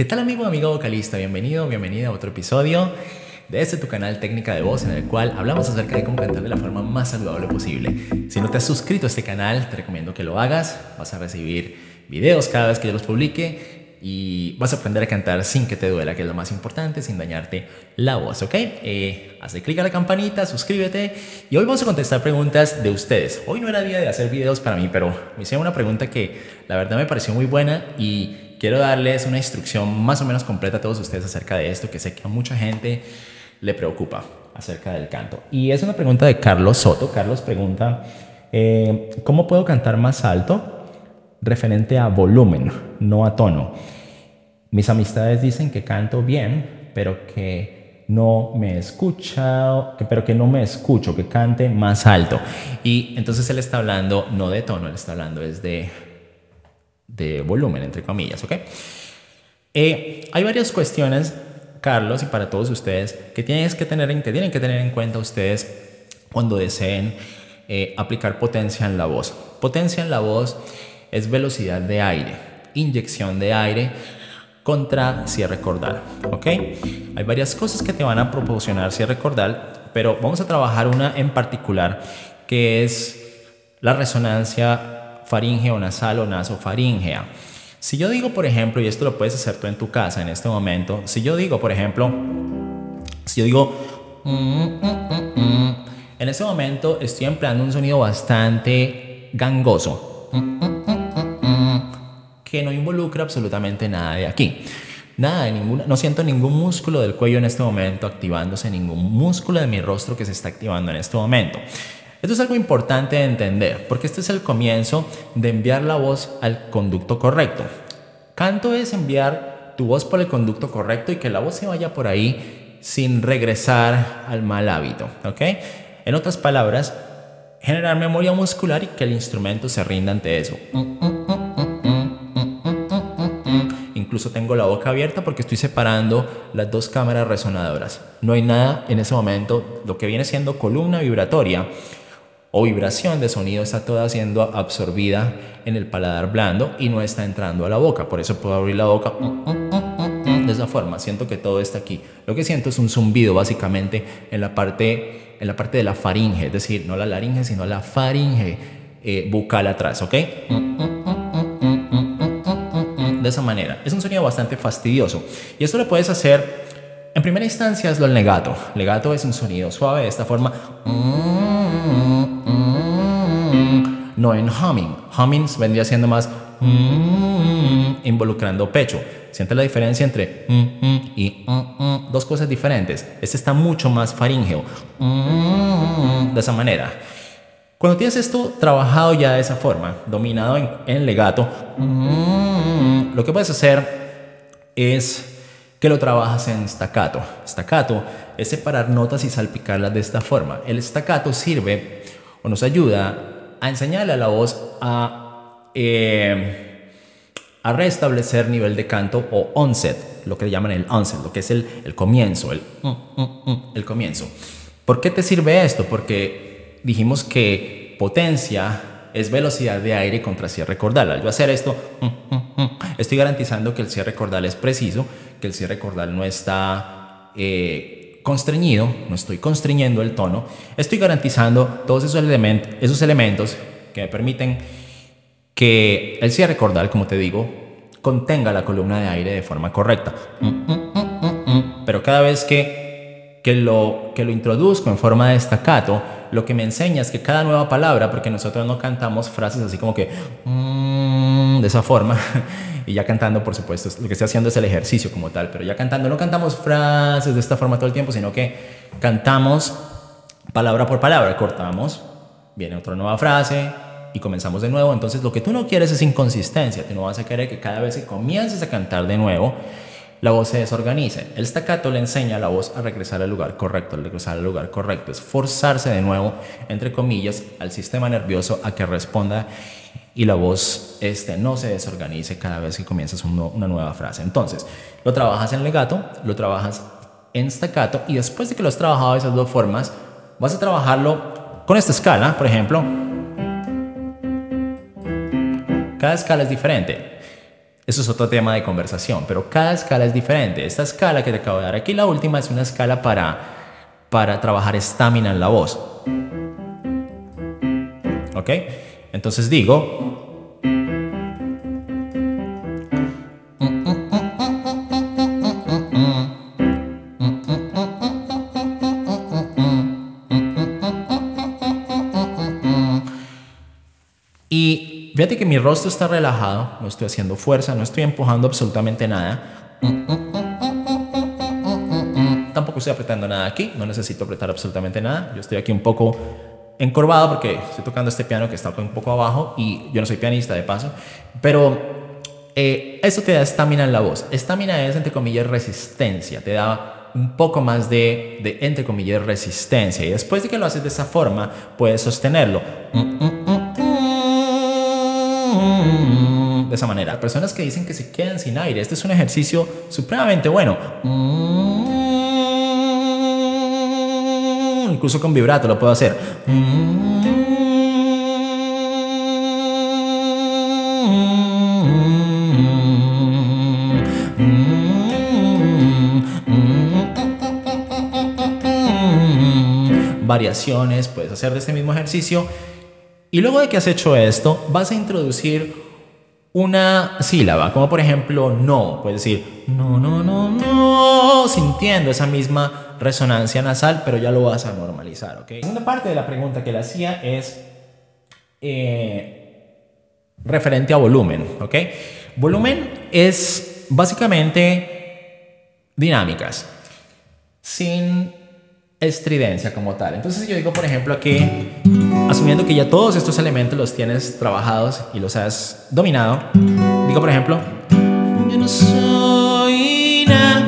¿Qué tal amigo, amigo vocalista? Bienvenido, bienvenida a otro episodio de este tu canal Técnica de Voz en el cual hablamos acerca de cómo cantar de la forma más saludable posible. Si no te has suscrito a este canal, te recomiendo que lo hagas. Vas a recibir videos cada vez que yo los publique y vas a aprender a cantar sin que te duela, que es lo más importante, sin dañarte la voz, ¿ok? Eh, hazle clic a la campanita, suscríbete y hoy vamos a contestar preguntas de ustedes. Hoy no era día de hacer videos para mí, pero me hicieron una pregunta que la verdad me pareció muy buena y quiero darles una instrucción más o menos completa a todos ustedes acerca de esto, que sé que a mucha gente le preocupa acerca del canto. Y es una pregunta de Carlos Soto. Carlos pregunta, eh, ¿cómo puedo cantar más alto? Referente a volumen, no a tono. Mis amistades dicen que canto bien, pero que no me escucha, pero que no me escucho, que cante más alto. Y entonces él está hablando no de tono, él está hablando es de de volumen, entre comillas, ¿ok? Eh, hay varias cuestiones, Carlos, y para todos ustedes, que, tienes que, tener, que tienen que tener en cuenta ustedes cuando deseen eh, aplicar potencia en la voz. Potencia en la voz es velocidad de aire, inyección de aire contra cierre cordal, ¿ok? Hay varias cosas que te van a proporcionar cierre cordal, pero vamos a trabajar una en particular que es la resonancia faringeo nasal o nasofaringea. Si yo digo, por ejemplo, y esto lo puedes hacer tú en tu casa en este momento, si yo digo, por ejemplo, si yo digo, mm, mm, mm, en este momento estoy empleando un sonido bastante gangoso, que no involucra absolutamente nada de aquí. Nada, ninguna, no siento ningún músculo del cuello en este momento activándose, ningún músculo de mi rostro que se está activando en este momento. Esto es algo importante de entender, porque este es el comienzo de enviar la voz al conducto correcto. Canto es enviar tu voz por el conducto correcto y que la voz se vaya por ahí sin regresar al mal hábito, ¿ok? En otras palabras, generar memoria muscular y que el instrumento se rinda ante eso. Incluso tengo la boca abierta porque estoy separando las dos cámaras resonadoras. No hay nada en ese momento, lo que viene siendo columna vibratoria o vibración de sonido está toda siendo absorbida en el paladar blando y no está entrando a la boca. Por eso puedo abrir la boca de esa forma. Siento que todo está aquí. Lo que siento es un zumbido básicamente en la parte, en la parte de la faringe, es decir, no la laringe, sino la faringe eh, bucal atrás, ¿ok? De esa manera. Es un sonido bastante fastidioso. Y esto lo puedes hacer, en primera instancia es lo legato. Legato es un sonido suave de esta forma no en humming. Humming vendría siendo más mm, involucrando pecho. Siente la diferencia entre mm, mm, y dos cosas diferentes. Este está mucho más faríngeo. de esa manera. Cuando tienes esto trabajado ya de esa forma, dominado en, en legato, lo que puedes hacer es que lo trabajas en staccato. Staccato es separar notas y salpicarlas de esta forma. El staccato sirve o nos ayuda a enseñarle a la voz a, eh, a restablecer nivel de canto o onset, lo que llaman el onset, lo que es el, el comienzo, el, mm, mm, mm, el comienzo. ¿Por qué te sirve esto? Porque dijimos que potencia es velocidad de aire contra cierre cordal. Al yo hacer esto, estoy garantizando que el cierre cordal es preciso, que el cierre cordal no está eh, constreñido, no estoy constriñendo el tono, estoy garantizando todos esos, esos elementos que me permiten que el cierre cordal, como te digo, contenga la columna de aire de forma correcta. Pero cada vez que, que, lo, que lo introduzco en forma de staccato, lo que me enseña es que cada nueva palabra, porque nosotros no cantamos frases así como que mm", de esa forma, y ya cantando, por supuesto, lo que estoy haciendo es el ejercicio como tal, pero ya cantando no cantamos frases de esta forma todo el tiempo, sino que cantamos palabra por palabra, cortamos, viene otra nueva frase y comenzamos de nuevo. Entonces, lo que tú no quieres es inconsistencia, tú no vas a querer que cada vez que comiences a cantar de nuevo, la voz se desorganice. El staccato le enseña a la voz a regresar al lugar correcto, a regresar al lugar correcto. Es forzarse de nuevo, entre comillas, al sistema nervioso a que responda y la voz este, no se desorganice cada vez que comienzas una nueva frase. Entonces, lo trabajas en legato, lo trabajas en staccato y después de que lo has trabajado de esas dos formas, vas a trabajarlo con esta escala, por ejemplo. Cada escala es diferente. Eso es otro tema de conversación, pero cada escala es diferente. Esta escala que te acabo de dar aquí, la última, es una escala para, para trabajar estamina en la voz. ¿Ok? Entonces digo... Y fíjate que mi rostro está relajado, no estoy haciendo fuerza, no estoy empujando absolutamente nada. Tampoco estoy apretando nada aquí, no necesito apretar absolutamente nada. Yo estoy aquí un poco encorvado porque estoy tocando este piano que está un poco abajo y yo no soy pianista de paso, pero eh, eso te da estamina en la voz. Estamina es, entre comillas, resistencia, te da un poco más de, de, entre comillas, resistencia y después de que lo haces de esa forma, puedes sostenerlo. De esa manera. Personas que dicen que se quedan sin aire, este es un ejercicio supremamente bueno incluso con vibrato lo puedo hacer. Variaciones, puedes hacer de este mismo ejercicio. Y luego de que has hecho esto, vas a introducir una sílaba, como por ejemplo no, puedes decir no, no, no, no, sintiendo esa misma resonancia nasal, pero ya lo vas a normalizar, ¿ok? La segunda parte de la pregunta que le hacía es eh, referente a volumen, ¿ok? Volumen es básicamente dinámicas, sin estridencia como tal. Entonces yo digo, por ejemplo, aquí, asumiendo que ya todos estos elementos los tienes trabajados y los has dominado, digo, por ejemplo, yo no soy nada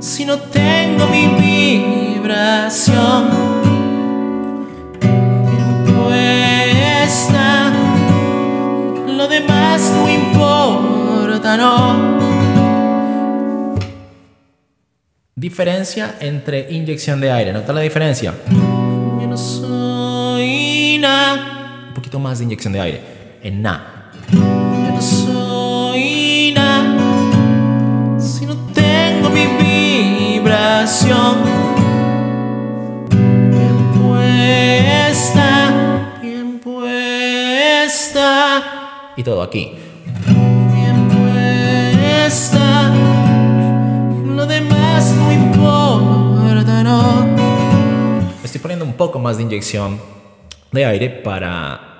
si no tengo mi vibración puesta? Lo demás no importa, no. Diferencia entre inyección de aire. ¿Nota la diferencia? Na. Un poquito más de inyección de aire. En na. Yo no soy na. Si no tengo mi vibración. Bien puesta. Bien puesta. Y todo aquí. Bien puesta. Lo demás no importa, no. Estoy poniendo un poco más de inyección de aire para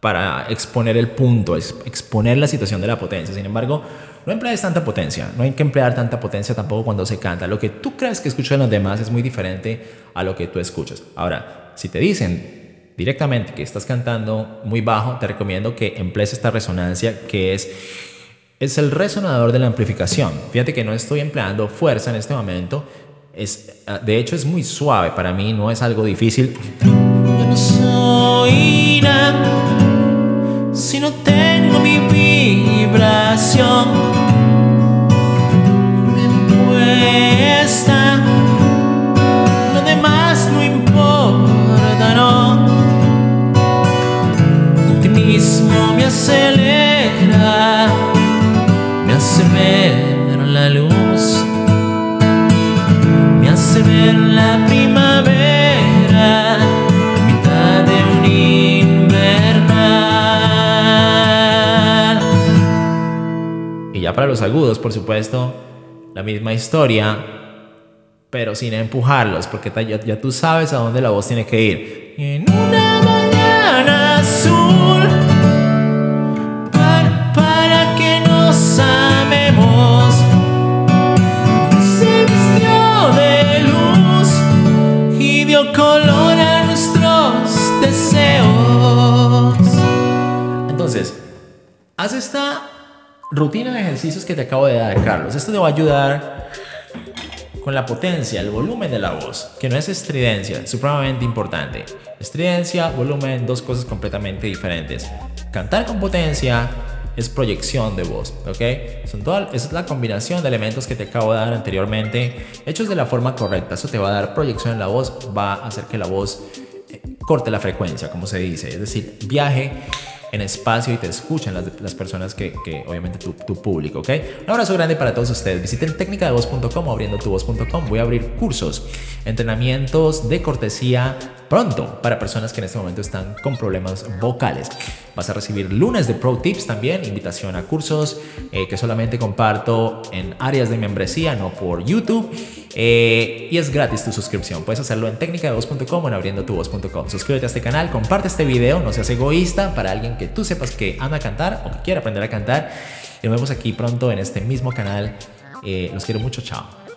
para exponer el punto, exponer la situación de la potencia. Sin embargo, no emplees tanta potencia, no hay que emplear tanta potencia tampoco cuando se canta. Lo que tú crees que escuchan los demás es muy diferente a lo que tú escuchas. Ahora, si te dicen directamente que estás cantando muy bajo, te recomiendo que emplees esta resonancia que es es el resonador de la amplificación. Fíjate que no estoy empleando fuerza en este momento. Es, ah, de hecho, es muy suave. Para mí no es algo difícil. Yo no soy nada si no tengo mi vibración. Me puesta. Lo demás no importa, no. Optimismo me acelera hace ver la luz, para los agudos, por supuesto, la misma historia, pero sin empujarlos, porque ya, tú sabes a dónde la voz tiene que ir. en una mañana azul. amemos. Se vistió de luz y dio color a nuestros deseos. Entonces, haz esta rutina de ejercicios que te acabo de dar, Carlos. Esto te va a ayudar con la potencia, el volumen de la voz, que no es estridencia, es supremamente importante. Estridencia, volumen, dos cosas completamente diferentes. Cantar con potencia es proyección de voz, ¿ok? Son es la combinación de elementos que te acabo de dar anteriormente, hechos de la forma correcta. Eso te va a dar proyección en la voz, va a hacer que la voz eh, corte la frecuencia, como se dice, es decir, viaje en espacio y te escuchan las, personas que, que obviamente tu, tu, público, ¿ok? Un abrazo grande para todos ustedes. Visiten técnicadevoz.com o abriendotuvoz.com. Voy a abrir cursos, entrenamientos de cortesía pronto para personas que en este momento están con problemas vocales. Vas a recibir lunes de Pro Tips también, invitación a cursos eh, que solamente comparto en áreas de membresía, no por YouTube. Eh, y es gratis tu suscripción. Puedes hacerlo en técnicadevoz.com o en abriendotuvoz.com. Suscríbete a este canal, comparte este video, no seas egoísta para alguien que tú sepas que ama cantar o que quiere aprender a cantar. Y nos vemos aquí pronto en este mismo canal. Eh, los quiero mucho, chao.